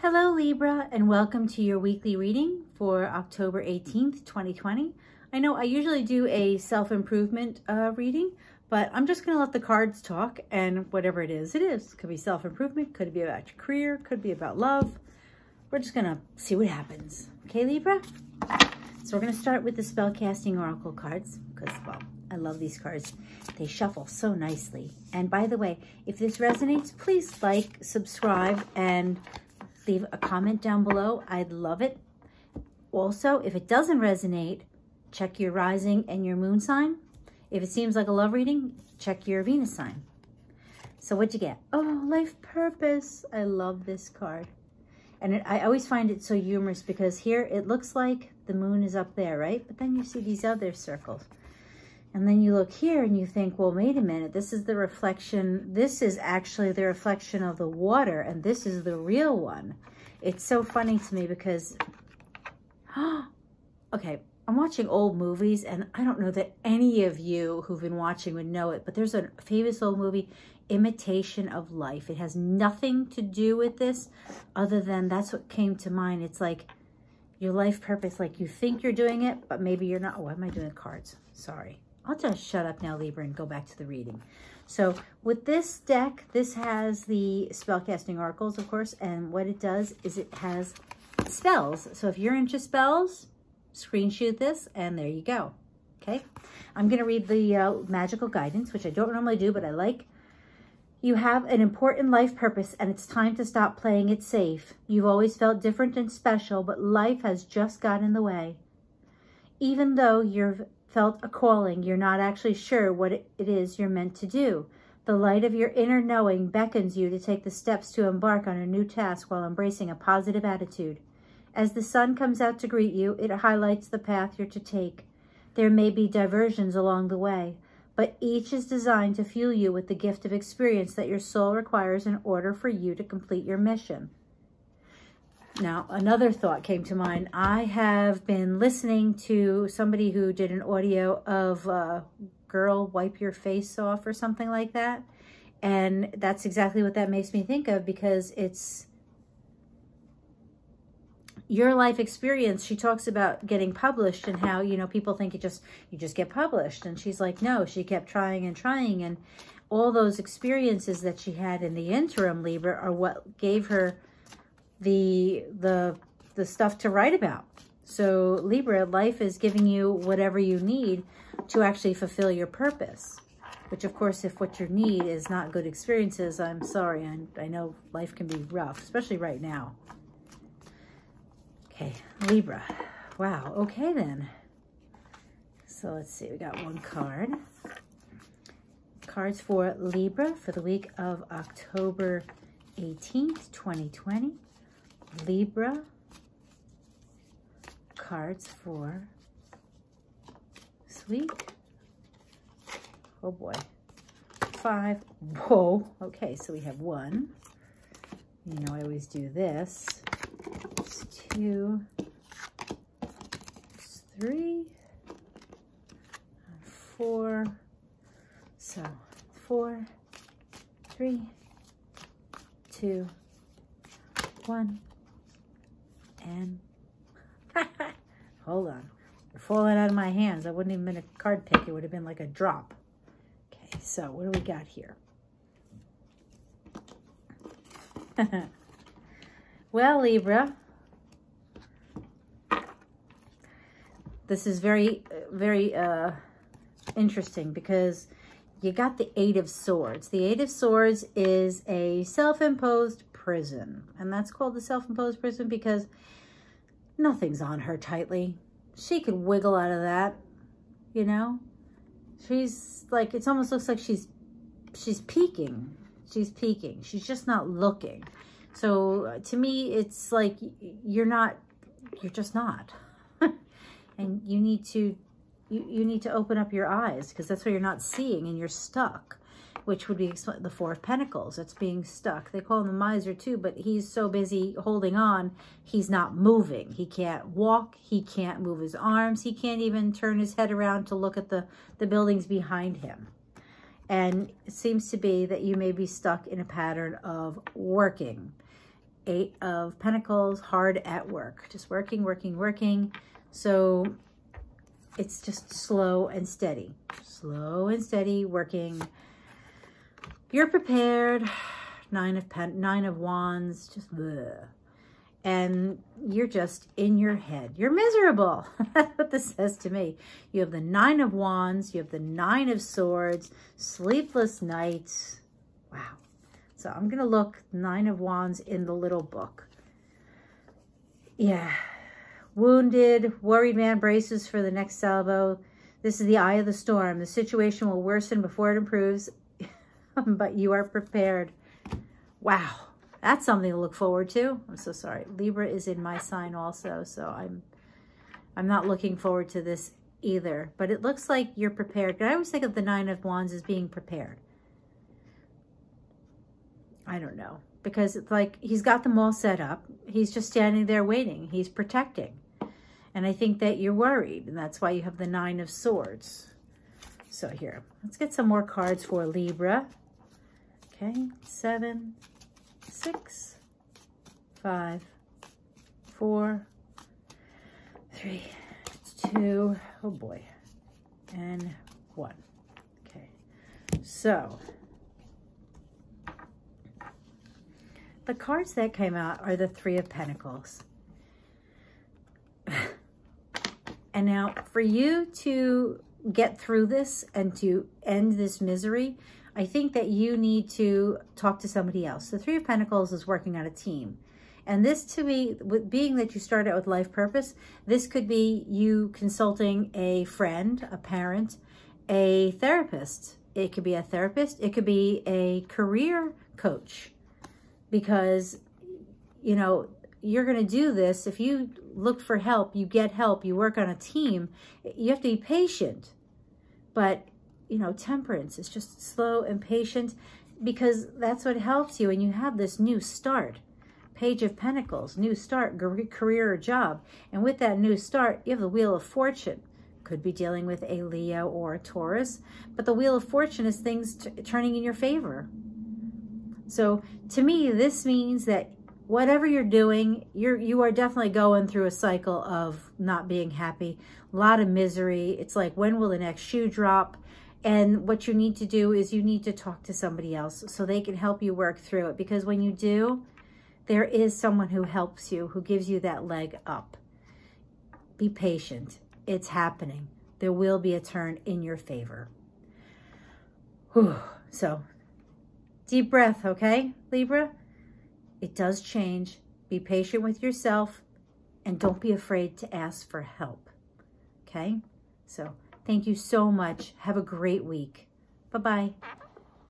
Hello Libra and welcome to your weekly reading for October 18th, 2020. I know I usually do a self-improvement uh, reading, but I'm just going to let the cards talk and whatever it is, it is. Could be self-improvement, could be about your career, could be about love. We're just going to see what happens. Okay, Libra? So we're going to start with the spellcasting oracle cards because, well, I love these cards. They shuffle so nicely. And by the way, if this resonates, please like, subscribe, and leave a comment down below. I'd love it. Also, if it doesn't resonate, check your rising and your moon sign. If it seems like a love reading, check your Venus sign. So what'd you get? Oh, life purpose. I love this card. And it, I always find it so humorous because here it looks like the moon is up there, right? But then you see these other circles. And then you look here and you think, well, wait a minute, this is the reflection. This is actually the reflection of the water, and this is the real one. It's so funny to me because, okay, I'm watching old movies, and I don't know that any of you who've been watching would know it, but there's a famous old movie, Imitation of Life. It has nothing to do with this other than that's what came to mind. It's like your life purpose, like you think you're doing it, but maybe you're not. Oh, why am I doing cards? Sorry. I'll just shut up now, Libra, and go back to the reading. So with this deck, this has the spellcasting oracles, of course, and what it does is it has spells. So if you're into spells, screenshot this, and there you go. Okay, I'm going to read the uh, magical guidance, which I don't normally do, but I like. You have an important life purpose, and it's time to stop playing it safe. You've always felt different and special, but life has just got in the way. Even though you're felt a calling, you're not actually sure what it is you're meant to do. The light of your inner knowing beckons you to take the steps to embark on a new task while embracing a positive attitude. As the sun comes out to greet you, it highlights the path you're to take. There may be diversions along the way, but each is designed to fuel you with the gift of experience that your soul requires in order for you to complete your mission. Now, another thought came to mind. I have been listening to somebody who did an audio of uh, Girl, Wipe Your Face Off or something like that. And that's exactly what that makes me think of because it's your life experience. She talks about getting published and how, you know, people think you just, you just get published. And she's like, no, she kept trying and trying. And all those experiences that she had in the interim, Libra, are what gave her the the the stuff to write about. So Libra, life is giving you whatever you need to actually fulfill your purpose. Which, of course, if what you need is not good experiences, I'm sorry. I, I know life can be rough, especially right now. Okay, Libra. Wow, okay then. So let's see, we got one card. Cards for Libra for the week of October 18th, 2020. Libra cards for sweet. Oh boy. Five. Whoa. Okay, so we have one. You know I always do this. It's two. It's three. Four. So four, three, two, one, and hold on. You're falling out of my hands. I wouldn't even been a card pick. It would have been like a drop. Okay, so what do we got here? well, Libra, this is very, very uh, interesting because you got the Eight of Swords. The Eight of Swords is a self-imposed prison. And that's called the self-imposed prison because nothing's on her tightly. She could wiggle out of that, you know? She's like, it almost looks like she's, she's peeking. She's peeking. She's just not looking. So uh, to me, it's like, you're not, you're just not. and you need to, you, you need to open up your eyes because that's what you're not seeing and you're stuck which would be the Four of Pentacles. It's being stuck. They call him the miser too, but he's so busy holding on, he's not moving. He can't walk. He can't move his arms. He can't even turn his head around to look at the, the buildings behind him. And it seems to be that you may be stuck in a pattern of working Eight of Pentacles, hard at work. Just working, working, working. So it's just slow and steady. Slow and steady, working. You're prepared. Nine of pen, Nine of Wands, just bleh. And you're just in your head. You're miserable. That's what this says to me. You have the Nine of Wands. You have the Nine of Swords. Sleepless nights. Wow. So I'm going to look Nine of Wands in the little book. Yeah. Wounded, worried man braces for the next salvo. This is the eye of the storm. The situation will worsen before it improves, but you are prepared. Wow, that's something to look forward to. I'm so sorry. Libra is in my sign also, so I'm I'm not looking forward to this either. But it looks like you're prepared. I always think of the Nine of Wands as being prepared. I don't know. Because it's like he's got them all set up. He's just standing there waiting. He's protecting. And I think that you're worried, and that's why you have the Nine of Swords. So here, let's get some more cards for Libra. Okay, seven, six, five, four, three, two, oh boy, and one. Okay, so the cards that came out are the Three of Pentacles. And now for you to get through this and to end this misery, I think that you need to talk to somebody else. The Three of Pentacles is working on a team. And this to me, being that you start out with life purpose, this could be you consulting a friend, a parent, a therapist. It could be a therapist. It could be a career coach because, you know, you're going to do this, if you look for help, you get help, you work on a team, you have to be patient. But, you know, temperance is just slow and patient because that's what helps you. And you have this new start, Page of Pentacles, new start, career or job. And with that new start, you have the Wheel of Fortune. Could be dealing with a Leo or a Taurus. But the Wheel of Fortune is things turning in your favor. So to me, this means that whatever you're doing, you're you are definitely going through a cycle of not being happy, a lot of misery. It's like when will the next shoe drop? And what you need to do is you need to talk to somebody else so they can help you work through it. Because when you do, there is someone who helps you, who gives you that leg up. Be patient. It's happening. There will be a turn in your favor. Whew. So, deep breath, okay, Libra? It does change. Be patient with yourself and don't be afraid to ask for help. Okay? So thank you so much. Have a great week. Bye-bye.